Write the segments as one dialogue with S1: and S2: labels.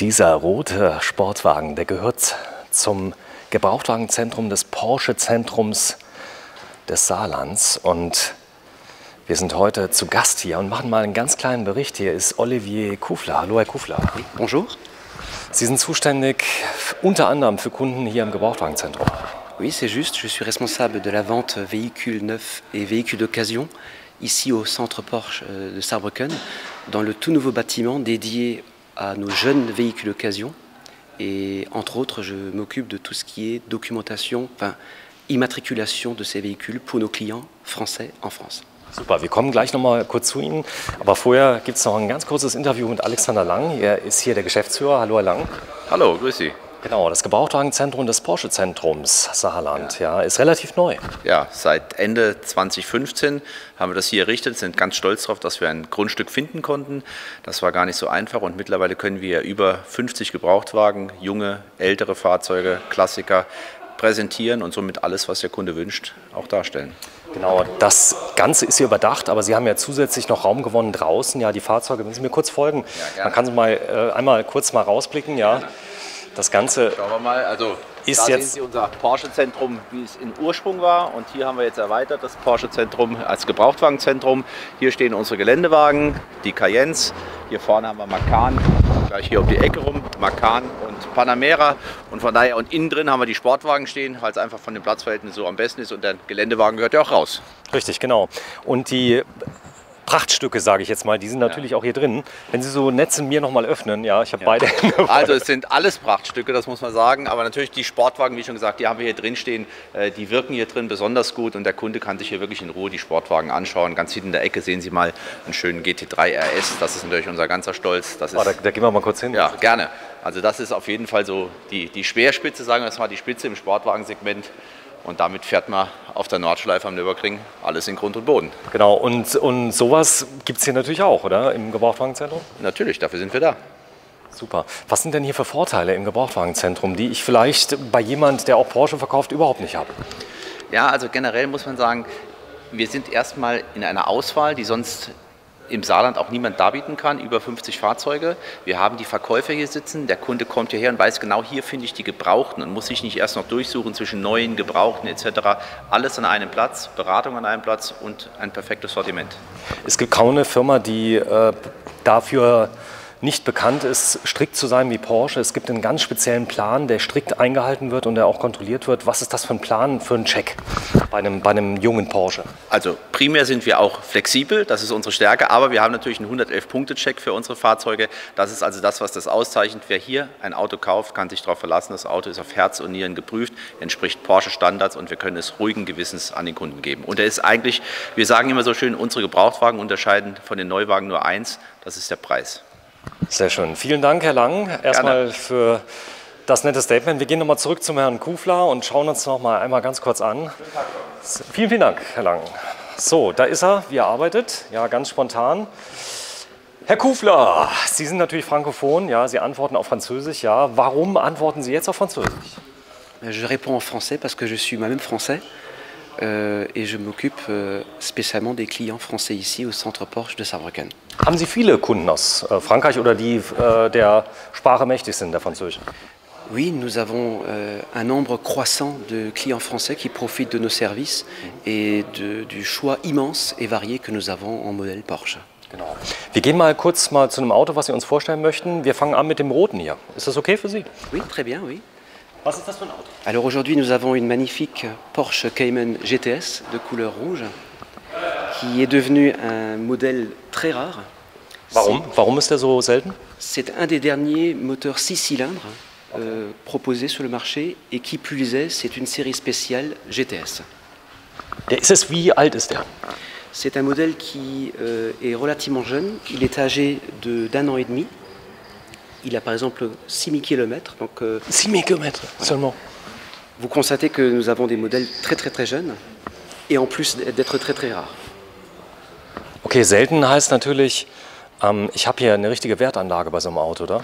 S1: Dieser rote Sportwagen, der gehört zum Gebrauchtwagenzentrum des Porsche-Zentrums des Saarlands. Und wir sind heute zu Gast hier und machen mal einen ganz kleinen Bericht. Hier ist Olivier Kufler. Hallo, Herr Kufler.
S2: Bonjour.
S1: Sie sind zuständig unter anderem für Kunden hier im Gebrauchtwagenzentrum.
S2: Oui, c'est juste. Je suis responsable de la vente véhicules neufs et véhicules d'occasion ici au centre Porsche euh, de Saarbrücken, dans le tout nouveau bâtiment dédié à nos jeunes véhicules d'occasion. Et entre autres, je m'occupe de tout ce qui est documentation, enfin, immatriculation de ces véhicules pour nos clients français en France.
S1: Super, wir kommen gleich noch mal kurz zu Ihnen. Aber vorher gibt es noch ein ganz kurzes Interview mit Alexander Lang. Er ist hier der Geschäftsführer. Hallo, Herr Lang.
S3: Hallo, grüß Sie.
S1: Genau, das Gebrauchtwagenzentrum des Porsche-Zentrums Saarland ja. ist relativ neu.
S3: Ja, seit Ende 2015 haben wir das hier errichtet, sind ganz stolz darauf, dass wir ein Grundstück finden konnten. Das war gar nicht so einfach und mittlerweile können wir über 50 Gebrauchtwagen, junge, ältere Fahrzeuge, Klassiker präsentieren und somit alles, was der Kunde wünscht, auch darstellen.
S1: Genau, das Ganze ist hier überdacht, aber Sie haben ja zusätzlich noch Raum gewonnen draußen. Ja, die Fahrzeuge, wenn Sie mir kurz folgen, ja, man kann Sie mal äh, einmal kurz mal rausblicken. Ja. Gerne. Das Ganze
S3: Schauen wir mal. Also, ist da jetzt sehen Sie unser Porsche-Zentrum, wie es in Ursprung war. Und hier haben wir jetzt erweitert das Porsche-Zentrum als Gebrauchtwagenzentrum. Hier stehen unsere Geländewagen, die Cayennes. Hier vorne haben wir Macan, gleich hier um die Ecke rum, Macan und Panamera. Und von daher, und innen drin haben wir die Sportwagen stehen, weil es einfach von den Platzverhältnissen so am besten ist. Und der Geländewagen gehört ja auch raus.
S1: Richtig, genau. Und die Prachtstücke, sage ich jetzt mal, die sind natürlich ja. auch hier drin. Wenn Sie so nett sind, mir nochmal öffnen, ja, ich habe ja. beide.
S3: Also es sind alles Prachtstücke, das muss man sagen, aber natürlich die Sportwagen, wie schon gesagt, die haben wir hier drin stehen, äh, die wirken hier drin besonders gut und der Kunde kann sich hier wirklich in Ruhe die Sportwagen anschauen. Ganz hinten in der Ecke sehen Sie mal einen schönen GT3 RS, das ist natürlich unser ganzer Stolz. Das ist,
S1: oh, da, da gehen wir mal kurz hin.
S3: Ja, gerne. Also das ist auf jeden Fall so die, die Speerspitze, sagen wir es mal, die Spitze im Sportwagensegment. Und damit fährt man auf der Nordschleife am Nürburgring alles in Grund und Boden.
S1: Genau, und, und sowas gibt es hier natürlich auch, oder? Im Gebrauchtwagenzentrum?
S3: Natürlich, dafür sind wir da.
S1: Super. Was sind denn hier für Vorteile im Gebrauchtwagenzentrum, die ich vielleicht bei jemand, der auch Porsche verkauft, überhaupt nicht habe?
S3: Ja, also generell muss man sagen, wir sind erstmal in einer Auswahl, die sonst im Saarland auch niemand darbieten kann, über 50 Fahrzeuge. Wir haben die Verkäufer hier sitzen, der Kunde kommt hierher und weiß genau, hier finde ich die Gebrauchten und muss sich nicht erst noch durchsuchen zwischen neuen, Gebrauchten etc. Alles an einem Platz, Beratung an einem Platz und ein perfektes Sortiment.
S1: Es gibt kaum eine Firma, die äh, dafür nicht bekannt ist, strikt zu sein wie Porsche. Es gibt einen ganz speziellen Plan, der strikt eingehalten wird und der auch kontrolliert wird. Was ist das für ein Plan für einen Check bei einem, bei einem jungen Porsche?
S3: Also primär sind wir auch flexibel, das ist unsere Stärke, aber wir haben natürlich einen 111-Punkte-Check für unsere Fahrzeuge. Das ist also das, was das auszeichnet. Wer hier ein Auto kauft, kann sich darauf verlassen, das Auto ist auf Herz und Nieren geprüft, entspricht Porsche-Standards und wir können es ruhigen Gewissens an den Kunden geben. Und er ist eigentlich, wir sagen immer so schön, unsere Gebrauchtwagen unterscheiden von den Neuwagen nur eins, das ist der Preis.
S1: Sehr schön. Vielen Dank, Herr Lang, erstmal Gerne. für das nette Statement. Wir gehen nochmal zurück zum Herrn Kufler und schauen uns noch mal einmal ganz kurz an. Vielen, vielen Dank, Herr Lang. So, da ist er, wie er arbeitet, ja, ganz spontan. Herr Kufler, Sie sind natürlich frankophon, ja, Sie antworten auf Französisch, ja. Warum antworten Sie jetzt auf Französisch?
S2: Je réponds en français parce que je suis moi-même français. Euh, et je m'occupe euh, spécialement des clients français ici au centre Porsche de Saarbrücken.
S1: Haben Sie viele Kunden aus äh, Frankreich oder die äh, der Sprache mächtig sind, der Französischen?
S2: Oui, nous avons euh, un nombre croissant de clients français qui profitent de nos services et de, du choix immense et varié que nous avons en modèle Porsche.
S1: Genau. Wir gehen mal kurz mal zu einem Auto, was Sie uns vorstellen möchten. Wir fangen an mit dem roten hier. Ist das okay für Sie?
S2: Oui, très bien, oui. Alors aujourd'hui, nous avons une magnifique Porsche Cayman GTS de couleur rouge qui est devenu un modèle très rare.
S1: Warum, Warum ist der so selten?
S2: C'est un des derniers moteurs 6 cylindres euh, proposés sur le marché et qui plus est, c'est une série spéciale GTS.
S1: Der ist es, wie alt ist der?
S2: C'est un modèle qui euh, est relativement jeune. Il est âgé d'un an et demi. Il a par exemple 6000 km. Donc,
S1: euh, 6000 km seulement.
S2: Vous constatez que nous avons des modèles très très très jeunes et en plus d'être très très rares.
S1: Okay, selten heißt natürlich, ähm, ich habe hier eine richtige Wertanlage bei so einem Auto, oder?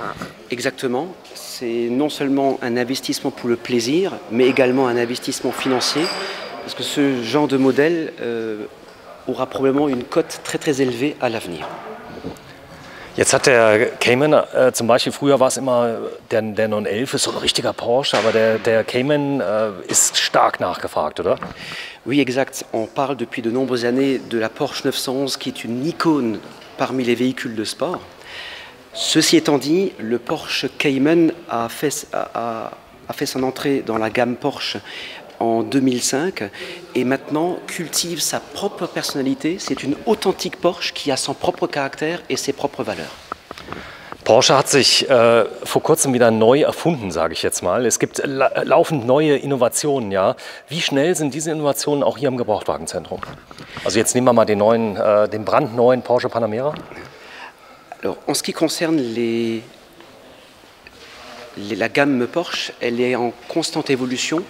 S2: Exactement. C'est non seulement un investissement pour le plaisir, mais également un investissement financier, parce que ce genre de modèle euh, aura probablement une cote très très élevée à l'avenir.
S1: Jetzt hat der Cayman äh, zum Beispiel, früher war es immer der, der 911 ist so ein richtiger Porsche, aber der, der Cayman äh, ist stark nachgefragt, oder?
S2: Oui, exact. On parle depuis de nombreuses années de la Porsche 911 qui est une icône parmi les véhicules de sport. Ceci étant dit, le Porsche Cayman a fait, a, a fait son entrée dans la gamme Porsche en 2005 et maintenant cultive sa propre personnalité. C'est une authentique Porsche qui a son propre caractère et ses propres valeurs.
S1: Porsche hat sich äh, vor kurzem wieder neu erfunden, sage ich jetzt mal. Es gibt la laufend neue Innovationen, ja. Wie schnell sind diese Innovationen auch hier im Gebrauchtwagenzentrum? Also jetzt nehmen wir mal den neuen, äh, den brandneuen Porsche Panamera.
S2: Alors, en ce qui concerne les, les- la gamme Porsche, elle est en constante évolution.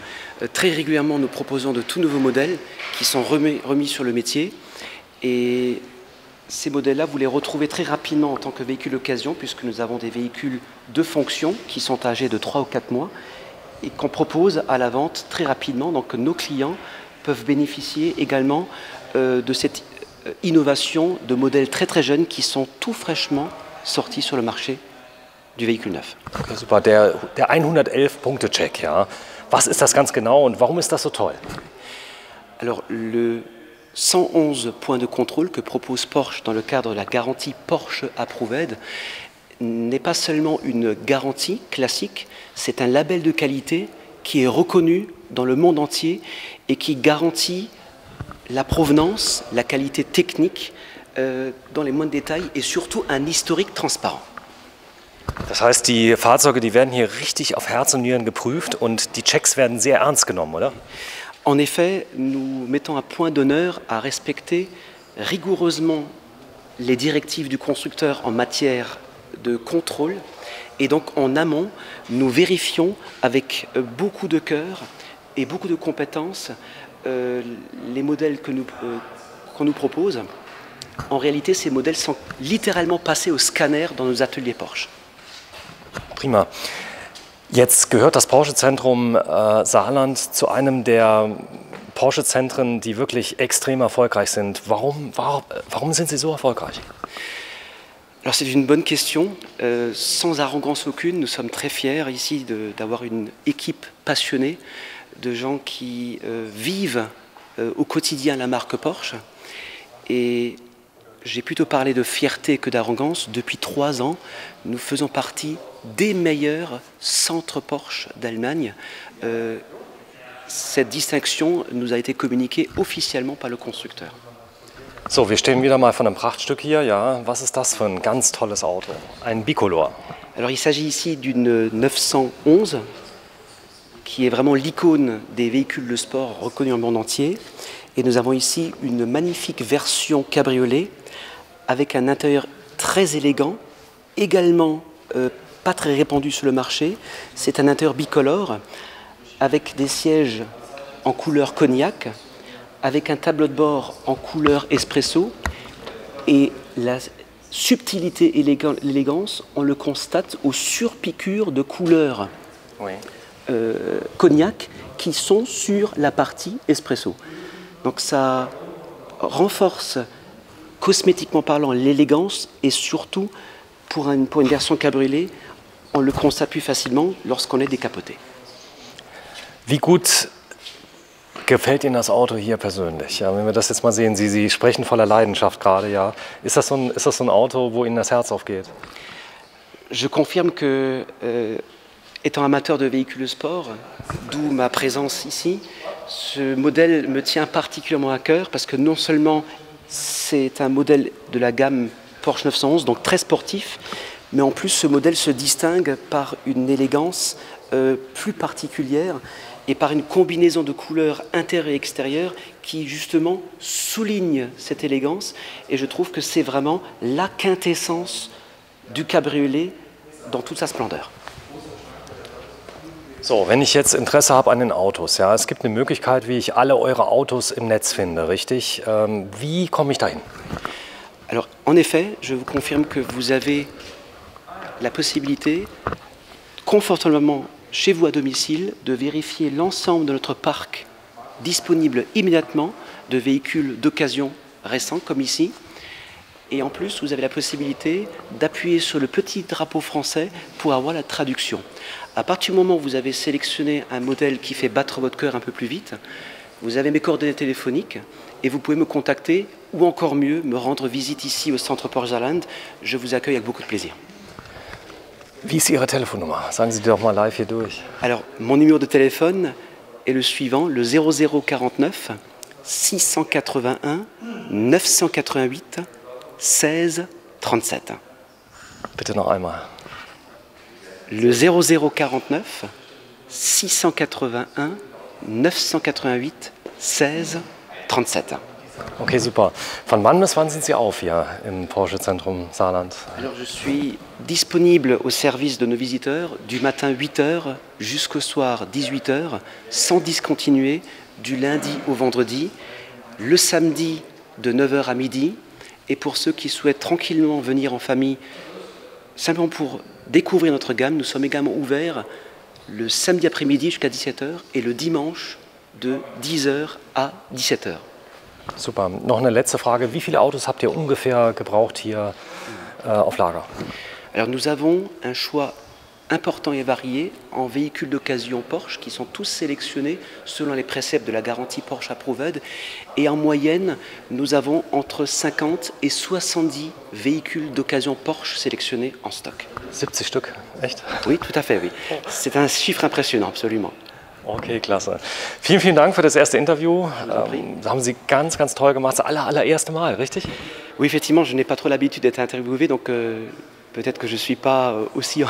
S2: Euh, très régulièrement, nous proposons de tout nouveaux modèles qui sont remis, remis sur le métier. Et ces modèles-là, vous les retrouvez très rapidement en tant que véhicule d'occasion, puisque nous avons des véhicules de fonction qui sont âgés de 3 ou 4 mois et qu'on propose à la vente très rapidement. Donc nos clients peuvent bénéficier également euh, de cette euh, innovation de modèles très très jeunes qui sont tout fraîchement sortis sur le marché du véhicule neuf.
S1: Super. Der 111-Punkte-Check, ja. Was ist das ganz genau und warum ist das so toll?
S2: Alors, le 111 points de contrôle que propose Porsche dans le cadre de la garantie Porsche Approved n'est pas seulement une garantie classique, c'est un label de qualité qui est reconnu dans le monde entier et qui garantit la provenance, la qualité technique euh, dans les moindres détails et surtout un historique transparent.
S1: Das heißt, die Fahrzeuge, die werden hier richtig auf Herz und Nieren geprüft und die Checks werden sehr ernst genommen, oder?
S2: En effet, nous mettons un point d'honneur à respecter rigoureusement les directives du constructeur en matière de contrôle. Et donc en amont, nous vérifions avec beaucoup de cœur et beaucoup de compétences euh, les modèles que nous, euh, qu'on nous propose. En réalité, ces modèles sont littéralement passés au scanner dans nos ateliers Porsche.
S1: Prima. Jetzt gehört das Porsche-Zentrum äh, Saarland zu einem der Porsche-Zentren, die wirklich extrem erfolgreich sind. Warum, warum, warum sind sie so erfolgreich?
S2: Alors c'est une bonne question. Euh, sans arrogance aucune, nous sommes très fiers ici d'avoir une équipe passionnée de gens qui euh, vivent euh, au quotidien la marque Porsche. Et j'ai plutôt parlé de fierté que d'arrogance. Depuis trois ans, nous faisons partie des meilleurs centres Porsche d'Allemagne. Euh, cette distinction nous a été communiquée officiellement par le constructeur.
S1: So, wir stehen wieder mal von einem Prachtstück hier. Ja, was ist das für ein ganz tolles Auto? Ein Bicolor.
S2: Alors il s'agit ici d'une 911 qui est vraiment l'icône des véhicules de sport reconnus en monde entier. Et nous avons ici une magnifique version cabriolet avec un intérieur très élégant, également euh, pas très répandu sur le marché. C'est un intérieur bicolore avec des sièges en couleur cognac, avec un tableau de bord en couleur espresso et la subtilité et l'élégan- l'élégance, on le constate aux surpiqûres de couleurs. Euh, cognac qui sont sur la partie espresso. Donc ça renforce cosmétiquement parlant l'élégance et surtout pour, un- pour une version cabriolet, on le constate plus facilement lorsqu'on est décapoté.
S1: Wie gut gefällt Ihnen das Auto hier persönlich? Ja, wenn wir das jetzt mal sehen, Sie, Sie sprechen voller Leidenschaft gerade, ja. Ist das, so ein, ist das so ein Auto, wo Ihnen das Herz aufgeht?
S2: Je confirme que, euh, étant amateur de véhicules de sport, d'où ma présence ici, ce modèle me tient particulièrement à cœur parce que non seulement c'est un modèle de la gamme Porsche 911, donc très sportif, mais en plus ce modèle se distingue par une élégance euh, plus particulière et par une combinaison de couleurs intérieures et extérieures qui justement souligne cette élégance. Et je trouve que c'est vraiment la quintessence du Cabriolet dans toute sa splendeur.
S1: So, wenn ich jetzt Interesse habe an den Autos, ja, es gibt eine Möglichkeit, wie ich alle eure Autos im Netz finde, richtig? Ähm, wie komme ich dahin?
S2: Alors, en effet, je vous confirme que vous avez la possibilité, confortablement chez vous à domicile, de vérifier l'ensemble de notre parc disponible immédiatement de véhicules d'occasion récents, comme ici. Et en plus, vous avez la possibilité d'appuyer sur le petit drapeau français pour avoir la traduction. À partir du moment où vous avez sélectionné un modèle qui fait battre votre cœur un peu plus vite, vous avez mes coordonnées téléphoniques et vous pouvez me contacter ou encore mieux me rendre visite ici au centre Port-Zaland. Je vous accueille avec beaucoup de plaisir.
S1: Wie ist Ihre Telefonnummer? Sagen Sie doch mal live hier durch.
S2: Alors, mon numéro de téléphone est le suivant, le 0049 681 988 16 37.
S1: Bitte noch einmal.
S2: Le 0049 681 988 16 37.
S1: Okay, super. Von wann bis wann sind Sie auf hier im Porsche-Zentrum Saarland?
S2: Alors, je suis disponible au service de nos visiteurs du matin 8h jusqu'au soir 18h, sans discontinuer, du lundi au vendredi, le samedi de 9h à midi, et pour ceux qui souhaitent tranquillement venir en famille, simplement pour découvrir notre gamme, nous sommes également ouverts le samedi après-midi jusqu'à 17h et le dimanche de 10h à 17h.
S1: Super. Noch eine letzte Frage. Wie viele Autos habt ihr ungefähr gebraucht hier äh, auf Lager?
S2: Alors nous avons un choix important et varié en véhicules d'occasion Porsche qui sont tous sélectionnés selon les préceptes de la garantie Porsche Approved. Et en moyenne, nous avons entre 50 et 70 véhicules d'occasion Porsche sélectionnés en stock.
S1: 70 Stück, echt?
S2: Oui, tout à fait, oui. C'est un chiffre impressionnant, absolument.
S1: Okay, klasse. Vielen, vielen Dank für das erste Interview. Ähm, haben Sie ganz, ganz toll gemacht. Das aller, allererste Mal, richtig?
S2: Oui, effectivement, je n'ai pas trop l'habitude d'être interviewé, donc euh, peut-être que je ne suis pas euh, aussi,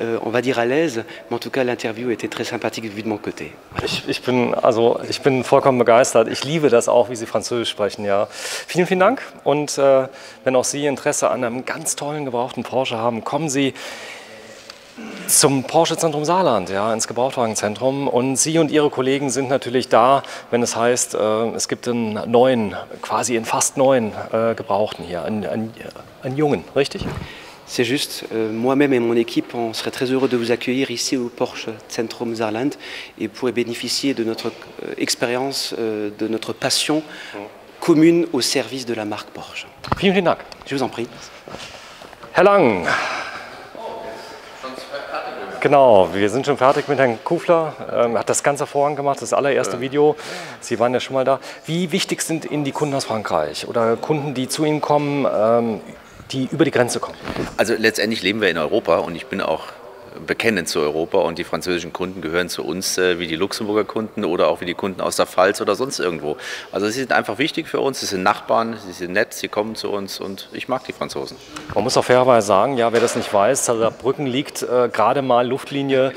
S2: euh, on va dire, à l'aise, mais en tout cas, l'interview était très sympathique vu de mon côté.
S1: Ich, ich, bin, also, ich bin vollkommen begeistert. Ich liebe das auch, wie Sie Französisch sprechen. Ja. Vielen, vielen Dank. Und äh, wenn auch Sie Interesse an einem ganz tollen gebrauchten Porsche haben, kommen Sie zum Porsche-Zentrum Saarland, ja, ins Gebrauchtwagenzentrum. Und Sie und Ihre Kollegen sind natürlich da, wenn es heißt, äh, es gibt einen neuen, quasi einen fast neuen äh, Gebrauchten hier, einen, einen, einen jungen, richtig?
S2: C'est juste, euh, moi-même et mon équipe, on serait très heureux de vous accueillir ici au Porsche Centrum Saarland et pourrait bénéficier de notre euh, expérience, euh, de notre passion commune au service de la marque Porsche.
S1: Vielen, vielen Dank.
S2: Je vous en prie.
S1: Herr Lang. Genau, wir sind schon fertig mit Herrn Kufler. Ähm, Er hat das ganz hervorragend gemacht, das allererste Video. Sie waren ja schon mal da. Wie wichtig sind Ihnen die Kunden aus Frankreich oder Kunden, die zu Ihnen kommen, ähm, die über die Grenze kommen?
S3: Also letztendlich leben wir in Europa und ich bin auch bekennend zu Europa und die französischen Kunden gehören zu uns äh, wie die Luxemburger Kunden oder auch wie die Kunden aus der Pfalz oder sonst irgendwo. Also sie sind einfach wichtig für uns, sie sind Nachbarn, sie sind nett, sie kommen zu uns und ich mag die Franzosen.
S1: Man muss auch fairerweise sagen, ja, wer das nicht weiß, Saarbrücken liegt äh, gerade mal Luftlinie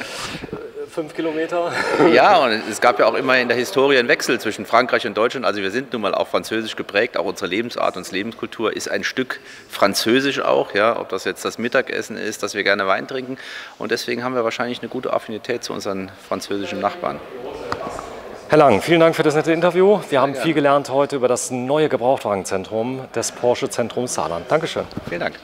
S1: fünf Kilometer.
S3: Ja, und es gab ja auch immer in der Historie einen Wechsel zwischen Frankreich und Deutschland. Also wir sind nun mal auch französisch geprägt, auch unsere Lebensart, unsere Lebenskultur ist ein Stück französisch auch, ja, ob das jetzt das Mittagessen ist, dass wir gerne Wein trinken. Und deswegen haben wir wahrscheinlich eine gute Affinität zu unseren französischen Nachbarn.
S1: Herr Lang, vielen Dank für das nette Interview. Wir haben viel gelernt heute über das neue Gebrauchtwagenzentrum des Porsche Zentrums Saarland. Dankeschön.
S3: Vielen Dank.